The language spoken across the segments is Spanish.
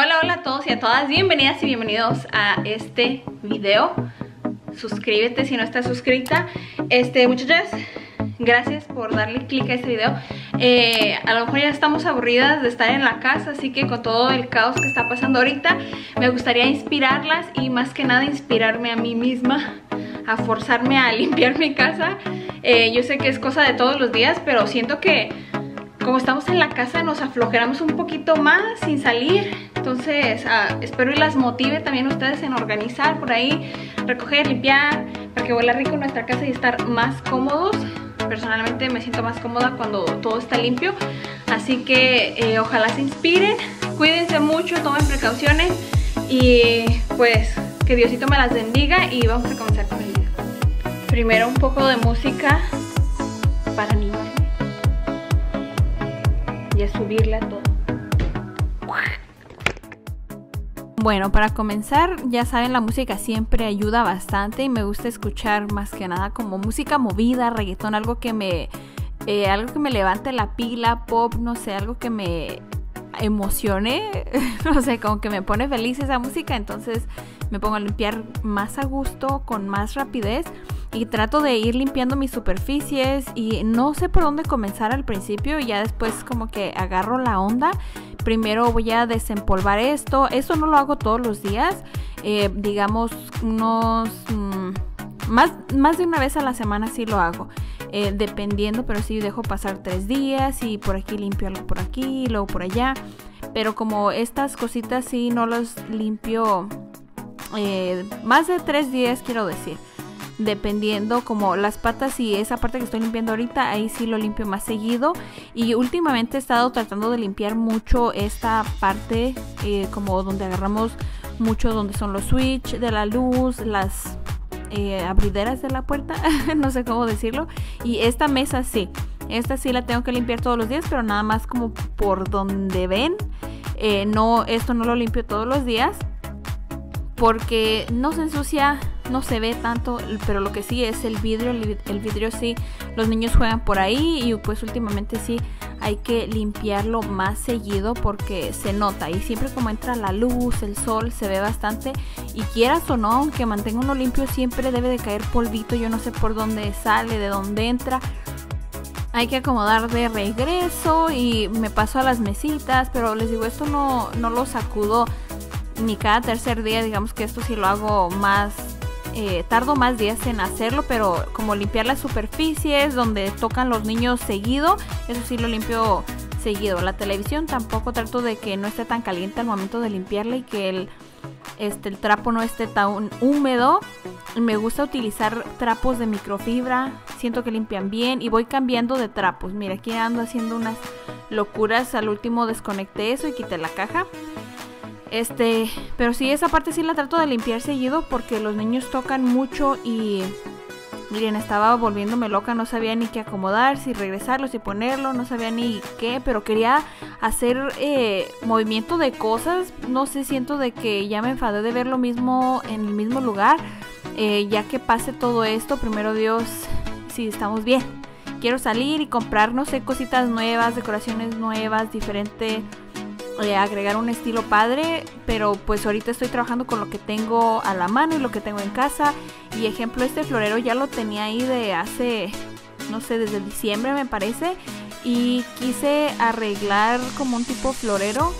Hola, hola a todos y a todas, bienvenidas y bienvenidos a este video. Suscríbete si no estás suscrita. Este, muchachas, gracias por darle click a este video. Eh, A lo mejor ya estamos aburridas de estar en la casa Así que con todo el caos que está pasando ahorita Me gustaría inspirarlas y más que nada inspirarme a mí misma A forzarme a limpiar mi casa. Eh, Yo sé que es cosa de todos los días, pero siento que como estamos en la casa nos aflojeramos un poquito más sin salir. Entonces ah, espero y las motive también ustedes en organizar por ahí recoger, limpiar para que huela rico nuestra casa y estar más cómodos. Personalmente me siento más cómoda cuando todo está limpio. Así que eh, ojalá se inspiren cuídense mucho, tomen precauciones y pues que Diosito me las bendiga y vamos a comenzar con el video primero un poco de música para niños y a subirle a todo. Bueno, para comenzar, ya saben, la música siempre ayuda bastante y me gusta escuchar más que nada como música movida, reggaetón, algo que me, eh, algo que me levante la pila, pop, no sé, algo que me emocione, no sé, como que me pone feliz esa música, entonces me pongo a limpiar más a gusto, con más rapidez y trato de ir limpiando mis superficies y no sé por dónde comenzar al principio ya después como que agarro la onda. Primero voy a desempolvar esto, eso no lo hago todos los días, eh, digamos unos... Más, más de una vez a la semana sí lo hago. Eh, dependiendo, pero sí dejo pasar tres días y por aquí limpio algo por aquí, luego por allá. Pero como estas cositas sí no los limpio eh, más de tres días, quiero decir. Dependiendo como las patas y esa parte que estoy limpiando ahorita, ahí sí lo limpio más seguido. Y últimamente he estado tratando de limpiar mucho esta parte, eh, como donde agarramos mucho, donde son los switch de la luz, las eh, abrideras de la puerta, no sé cómo decirlo. Y esta mesa sí, esta sí la tengo que limpiar todos los días, pero nada más como por donde ven. Eh, no, esto no lo limpio todos los días porque no se ensucia, no se ve tanto, pero lo que sí es el vidrio, el vidrio sí, los niños juegan por ahí y pues últimamente sí hay que limpiarlo más seguido porque se nota y siempre como entra la luz, el sol, se ve bastante y quieras o no, aunque mantenga uno limpio siempre debe de caer polvito, yo no sé por dónde sale, de dónde entra. Hay que acomodar de regreso y me paso a las mesitas, pero les digo, esto no, no lo sacudo ni cada tercer día, digamos que esto sí lo hago más eh, tardo más días en hacerlo, pero como limpiar las superficies donde tocan los niños seguido, eso sí lo limpio seguido. La televisión tampoco trato de que no esté tan caliente al momento de limpiarla y que el, este, el trapo no esté tan húmedo. Me gusta utilizar trapos de microfibra, siento que limpian bien y voy cambiando de trapos. Mira, aquí ando haciendo unas locuras, al último desconecté eso y quité la caja. Este, pero sí, esa parte sí la trato de limpiar seguido porque los niños tocan mucho y miren, estaba volviéndome loca, no sabía ni qué acomodar, si regresarlo, si ponerlo, no sabía ni qué, pero quería hacer eh, movimiento de cosas, no sé, siento de que ya me enfadé de ver lo mismo en el mismo lugar, eh, ya que pase todo esto, primero Dios, si estamos bien. Quiero salir y comprar, no sé, cositas nuevas, decoraciones nuevas, diferente eh, agregar un estilo padre, pero pues ahorita estoy trabajando con lo que tengo a la mano y lo que tengo en casa. Y ejemplo, este florero ya lo tenía ahí de hace, no sé, desde diciembre me parece. Y quise arreglar como un tipo florero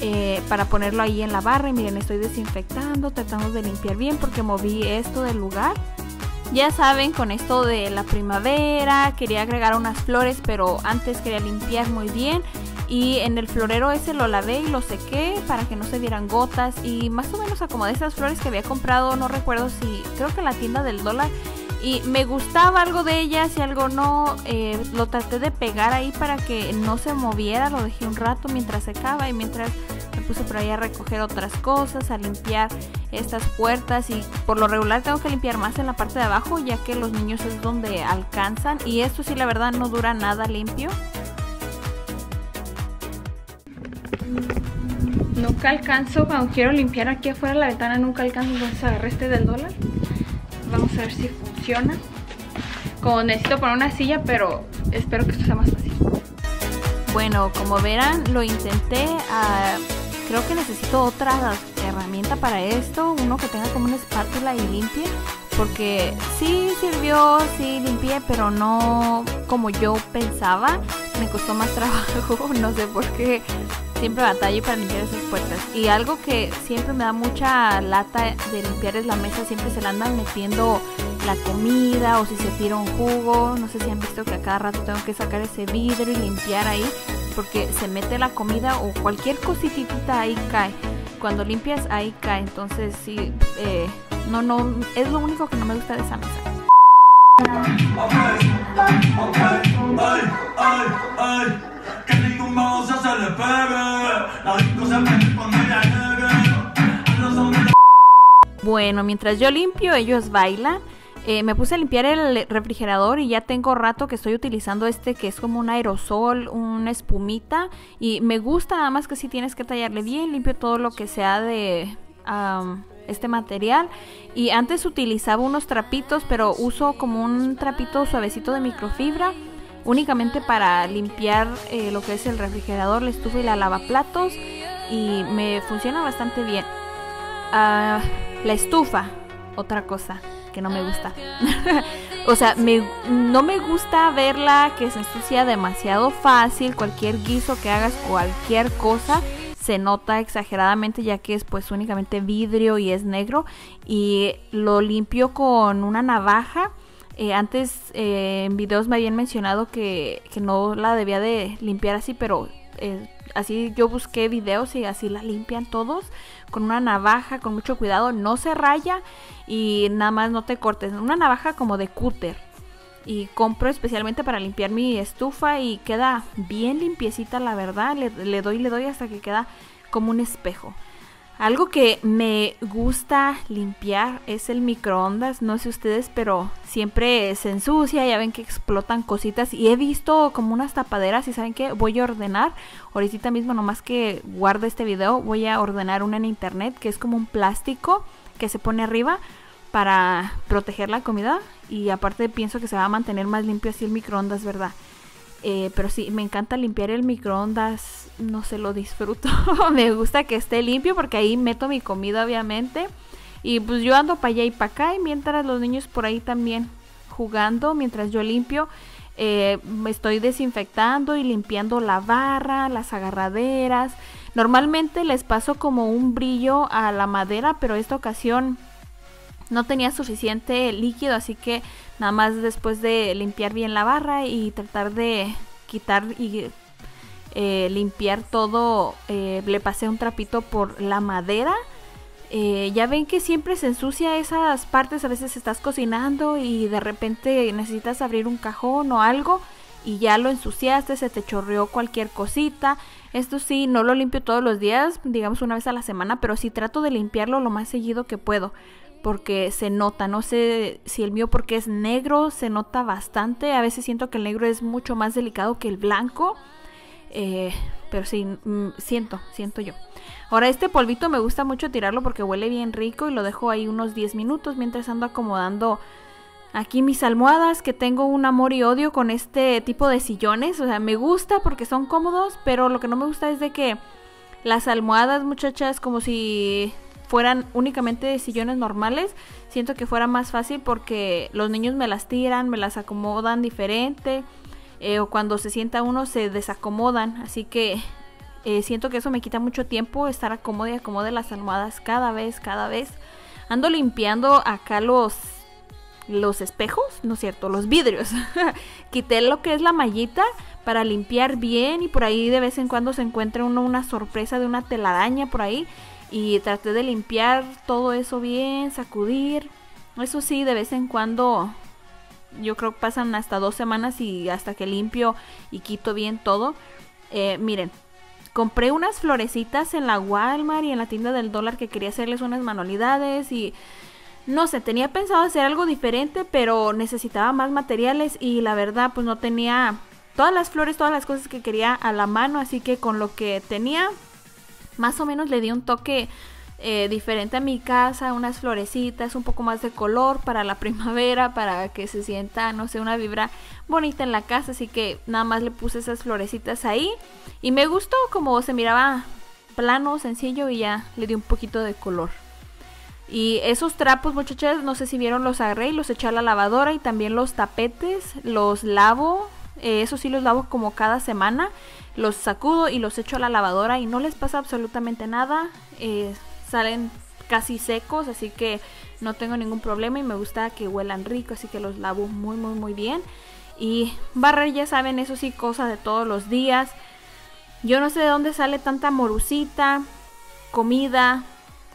eh, para ponerlo ahí en la barra. Y miren, estoy desinfectando, tratando de limpiar bien porque moví esto del lugar. Ya saben, con esto de la primavera, quería agregar unas flores, pero antes quería limpiar muy bien y en el florero ese lo lavé y lo sequé para que no se vieran gotas y más o menos acomodé esas flores que había comprado, no recuerdo si, creo que en la tienda del dólar y me gustaba algo de ellas y algo no, eh, lo traté de pegar ahí para que no se moviera, lo dejé un rato mientras secaba y mientras me puse por ahí a recoger otras cosas, a limpiar estas puertas y por lo regular tengo que limpiar más en la parte de abajo ya que los niños es donde alcanzan y esto sí la verdad no dura nada limpio. Nunca alcanzo, cuando quiero limpiar aquí afuera la ventana, nunca alcanzo, entonces agarré este del dólar. Vamos a ver si funciona. Como necesito poner una silla, pero espero que esto sea más fácil. Bueno, como verán, lo intenté. Ah, creo que necesito otra herramienta para esto, uno que tenga como una espátula y limpie, porque sí sirvió, sí limpié, pero no como yo pensaba, me costó más trabajo, no sé por qué siempre batallo para limpiar esas puertas. Y algo que siempre me da mucha lata de limpiar es la mesa, siempre se la andan metiendo la comida o si se tira un jugo, no sé si han visto que a cada rato tengo que sacar ese vidrio y limpiar ahí porque se mete la comida o cualquier cositita ahí cae. Cuando limpias ahí cae, entonces sí, eh, no, no, es lo único que no me gusta de esa mesa. Bueno, mientras yo limpio, ellos bailan. Eh, me puse a limpiar el refrigerador y ya tengo rato que estoy utilizando este que es como un aerosol, una espumita. Y me gusta nada más que si tienes que tallarle bien, limpio todo lo que sea de este material. Y antes utilizaba unos trapitos, pero uso como un trapito suavecito de microfibra. Únicamente para limpiar eh, lo que es el refrigerador, la estufa y la lavaplatos. Y me funciona bastante bien. Ah, la estufa, otra cosa que no me gusta. o sea, me, no me gusta verla que se ensucia demasiado fácil. Cualquier guiso que hagas, cualquier cosa, se nota exageradamente ya que es pues únicamente vidrio y es negro. Y lo limpio con una navaja. Eh, antes eh, en videos me habían mencionado que, que, no la debía de limpiar así, pero eh, así yo busqué videos y así la limpian todos con una navaja, con mucho cuidado, no se raya y nada más no te cortes. Una navaja como de cúter. Y compro especialmente para limpiar mi estufa y queda bien limpiecita, la verdad. Le, le doy, le doy hasta que queda como un espejo. Algo que me gusta limpiar es el microondas. No sé ustedes, pero siempre se ensucia. Ya ven que explotan cositas. Y he visto como unas tapaderas. Y saben que voy a ordenar. Ahorita mismo, nomás que guarde este video, voy a ordenar una en internet que es como un plástico que se pone arriba para proteger la comida. Y aparte, pienso que se va a mantener más limpio así el microondas, ¿verdad? Eh, pero sí, me encanta limpiar el microondas, no se lo disfruto. me gusta que esté limpio porque ahí meto mi comida, obviamente. Y pues yo ando para allá y para acá y mientras los niños por ahí también jugando, mientras yo limpio, eh, me estoy desinfectando y limpiando la barra, las agarraderas. Normalmente les paso como un brillo a la madera, pero esta ocasión no tenía suficiente líquido, así que nada más después de limpiar bien la barra y tratar de quitar y eh, limpiar todo, eh, le pasé un trapito por la madera. Eh, ya ven que siempre se ensucia esas partes, a veces estás cocinando y de repente necesitas abrir un cajón o algo y ya lo ensuciaste, se te chorreó cualquier cosita. Esto sí, no lo limpio todos los días, digamos una vez a la semana, pero sí trato de limpiarlo lo más seguido que puedo porque se nota, no sé si el mío porque es negro se nota bastante, a veces siento que el negro es mucho más delicado que el blanco, eh, pero sí, mm, siento, siento yo. Ahora este polvito me gusta mucho tirarlo porque huele bien rico y lo dejo ahí unos 10 minutos mientras ando acomodando aquí mis almohadas que tengo un amor y odio con este tipo de sillones, o sea, me gusta porque son cómodos, pero lo que no me gusta es de que las almohadas muchachas como si fueran únicamente de sillones normales, siento que fuera más fácil porque los niños me las tiran, me las acomodan diferente, eh, o cuando se sienta uno se desacomodan, así que eh, siento que eso me quita mucho tiempo estar acomode y acomode las almohadas cada vez, cada vez. Ando limpiando acá los los espejos, no es cierto, los vidrios. Quité lo que es la mallita para limpiar bien y por ahí de vez en cuando se encuentra uno una sorpresa de una telaraña por ahí y traté de limpiar todo eso bien, sacudir. Eso sí, de vez en cuando yo creo que pasan hasta dos semanas y hasta que limpio y quito bien todo. Eh, miren, compré unas florecitas en la Walmart y en la tienda del dólar que quería hacerles unas manualidades y no sé, tenía pensado hacer algo diferente, pero necesitaba más materiales y la verdad pues no tenía todas las flores, todas las cosas que quería a la mano, así que con lo que tenía más o menos le di un toque eh, diferente a mi casa, unas florecitas, un poco más de color para la primavera, para que se sienta, no sé, una vibra bonita en la casa. Así que nada más le puse esas florecitas ahí. Y me gustó como se miraba plano, sencillo y ya le di un poquito de color. Y esos trapos, muchachas, no sé si vieron, los agarré y los eché a la lavadora y también los tapetes, los lavo, eh, eso sí los lavo como cada semana, los sacudo y los echo a la lavadora y no les pasa absolutamente nada, eh, salen casi secos, así que no tengo ningún problema y me gusta que huelan rico, así que los lavo muy muy muy bien. Y barrer, ya saben, eso sí, cosa de todos los días. Yo no sé de dónde sale tanta morucita, comida.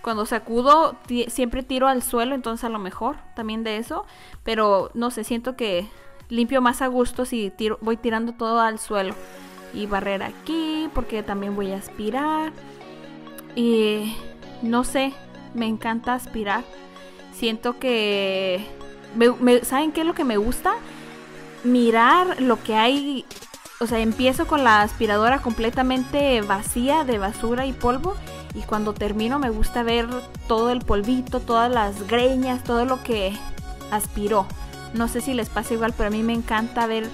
Cuando sacudo, siempre tiro al suelo, entonces a lo mejor también de eso. Pero no sé, siento que limpio más a gusto si voy tirando todo al suelo. Y barrer aquí, porque también voy a aspirar. Y no sé, me encanta aspirar. Siento que... ¿Saben qué es lo que me gusta? mirar lo que hay. O sea, empiezo con la aspiradora completamente vacía de basura y polvo. Y cuando termino me gusta ver todo el polvito, todas las greñas, todo lo que aspiró. No sé si les pasa igual, pero a mí me encanta ver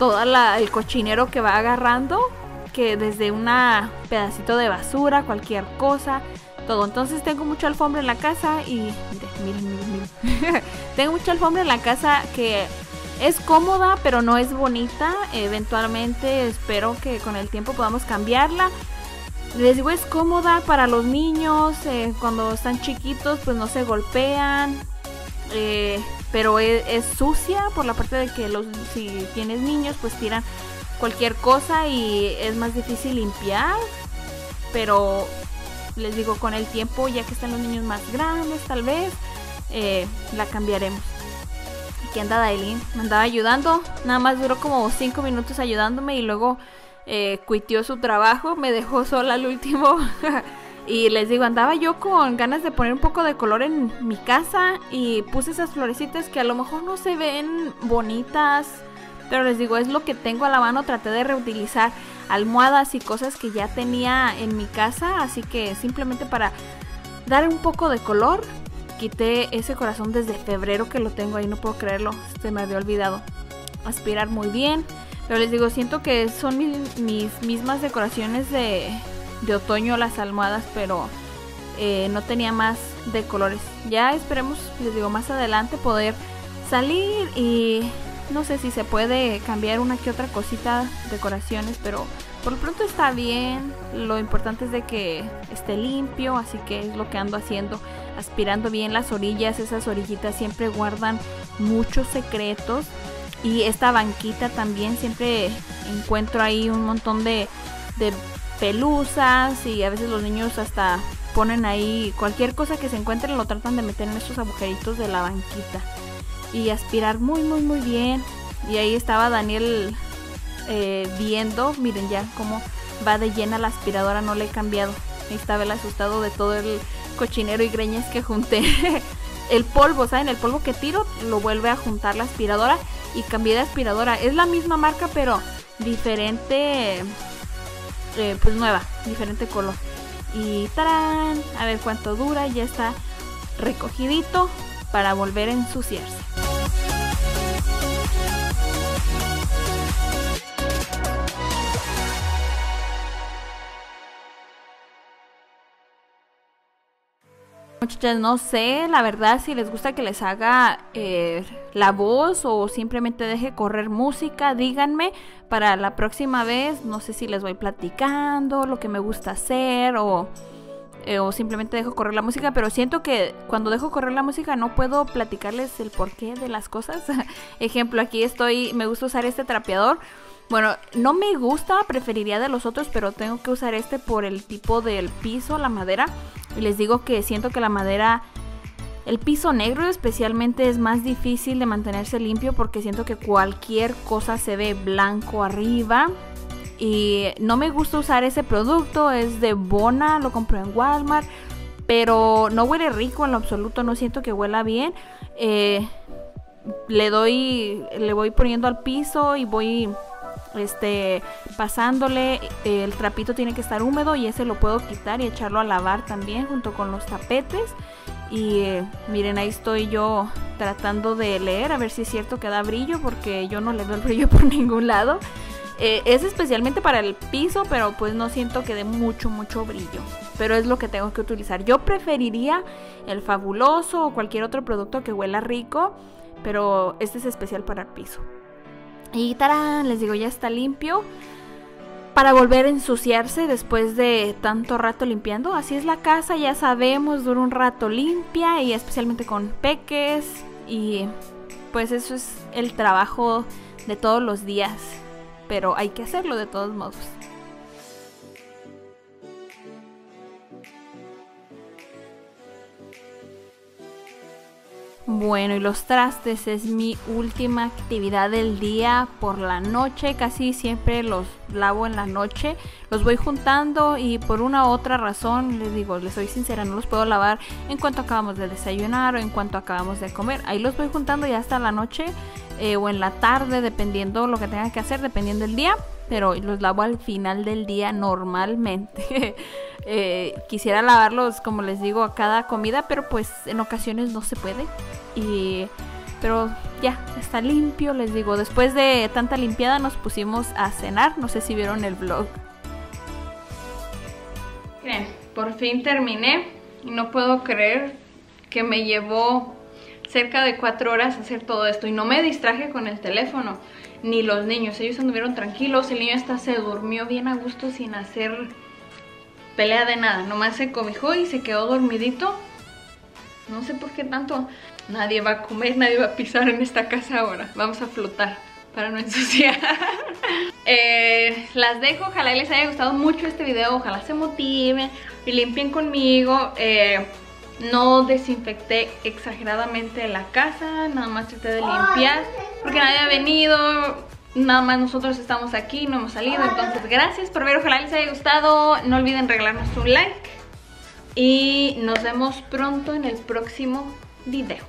todo el cochinero que va agarrando. Que desde un pedacito de basura, cualquier cosa, todo. Entonces tengo mucha alfombra en la casa y... Miren, miren, miren. tengo mucha alfombra en la casa que es cómoda, pero no es bonita. Eventualmente espero que con el tiempo podamos cambiarla. Les digo, es cómoda para los niños. Eh, cuando están chiquitos, pues no se golpean. Eh, pero es, sucia por la parte de que los, si tienes niños, pues tiran cualquier cosa y es más difícil limpiar. Pero les digo, con el tiempo, ya que están los niños más grandes, tal vez, eh, la cambiaremos. Aquí anda Dailin, me andaba ayudando. Nada más duró como 5 minutos ayudándome y luego eh, cuitió su trabajo, me dejó sola al último. y les digo, andaba yo con ganas de poner un poco de color en mi casa y puse esas florecitas que a lo mejor no se ven bonitas. Pero les digo, es lo que tengo a la mano. Traté de reutilizar almohadas y cosas que ya tenía en mi casa. Así que simplemente para dar un poco de color quité ese corazón desde febrero que lo tengo ahí, no puedo creerlo, se me había olvidado. Aspirar muy bien, pero les digo, siento que son mis, mismas decoraciones de, de, otoño las almohadas, pero eh, no tenía más de colores. Ya esperemos, les digo, más adelante poder salir y no sé si se puede cambiar una que otra cosita, decoraciones, pero por lo pronto está bien. Lo importante es de que esté limpio, así que es lo que ando haciendo aspirando bien las orillas. Esas orillitas siempre guardan muchos secretos. Y esta banquita también siempre encuentro ahí un montón de, de pelusas y a veces los niños hasta ponen ahí cualquier cosa que se encuentren lo tratan de meter en estos agujeritos de la banquita y aspirar muy muy muy bien y ahí estaba Daniel eh, viendo miren ya cómo va de llena la aspiradora no le he cambiado estaba el asustado de todo el cochinero y greñas que junté. el polvo, ¿saben? El polvo que tiro lo vuelve a juntar la aspiradora y cambié de aspiradora. Es la misma marca, pero diferente, eh, pues nueva, diferente color. Y tarán, a ver cuánto dura, ya está recogidito para volver a ensuciarse. No sé, la verdad, si les gusta que les haga eh, la voz o simplemente deje correr música, díganme para la próxima vez. No sé si les voy platicando lo que me gusta hacer o, eh, o simplemente dejo correr la música, pero siento que cuando dejo correr la música no puedo platicarles el porqué de las cosas. Ejemplo, aquí estoy, me gusta usar este trapeador. Bueno, no me gusta, preferiría de los otros, pero tengo que usar este por el tipo del piso, la madera. Y les digo que siento que la madera, el piso negro especialmente es más difícil de mantenerse limpio porque siento que cualquier cosa se ve blanco arriba. Y no me gusta usar ese producto, es de Bona, lo compré en Walmart. Pero no huele rico en lo absoluto, no siento que huela bien. Eh, le doy, le voy poniendo al piso y voy este pasándole el trapito tiene que estar húmedo y ese lo puedo quitar y echarlo a lavar también junto con los tapetes y eh, miren ahí estoy yo tratando de leer a ver si es cierto que da brillo porque yo no le veo el brillo por ningún lado Eh, es especialmente para el piso, pero pues no siento que dé mucho, mucho brillo. Pero es lo que tengo que utilizar. Yo preferiría el fabuloso o cualquier otro producto que huela rico, pero este es especial para el piso. Y tarán, les digo, ya está limpio para volver a ensuciarse después de tanto rato limpiando. Así es la casa, ya sabemos, dura un rato limpia y especialmente con peques y pues eso es el trabajo de todos los días, pero hay que hacerlo de todos modos. Bueno, y los trastes es mi última actividad del día por la noche. Casi siempre los lavo en la noche. Los voy juntando y por una u otra razón, les digo, les soy sincera, no los puedo lavar en cuanto acabamos de desayunar o en cuanto acabamos de comer. Ahí los voy juntando ya hasta la noche eh, o en la tarde, dependiendo lo que tenga que hacer, dependiendo del día. Pero los lavo al final del día normalmente. Eh, quisiera lavarlos, como les digo, a cada comida, pero pues en ocasiones no se puede. Y pero ya, está limpio, les digo. Después de tanta limpiada nos pusimos a cenar. No sé si vieron el vlog. Miren, por fin terminé. Y no puedo creer que me llevó cerca de cuatro horas hacer todo esto. Y no me distraje con el teléfono. Ni los niños. Ellos anduvieron tranquilos. El niño hasta se durmió bien a gusto sin hacer pelea de nada. Nomás se cobijó y se quedó dormidito. No sé por qué tanto. Nadie va a comer, nadie va a pisar en esta casa ahora. Vamos a flotar para no ensuciar. Eh, las dejo, ojalá les haya gustado mucho este video, ojalá se motiven y limpien conmigo. Eh, no desinfecté exageradamente la casa, nada más traté de limpiar porque nadie ha venido. Nada más nosotros estamos aquí, no hemos salido, entonces gracias por ver, ojalá les haya gustado. No olviden regalarnos un like y nos vemos pronto en el próximo video.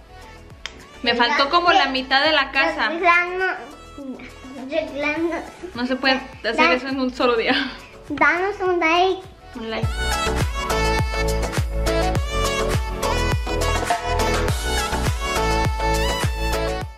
Me faltó como la mitad de la casa. No se puede hacer eso en un solo día. Danos un like. Un like.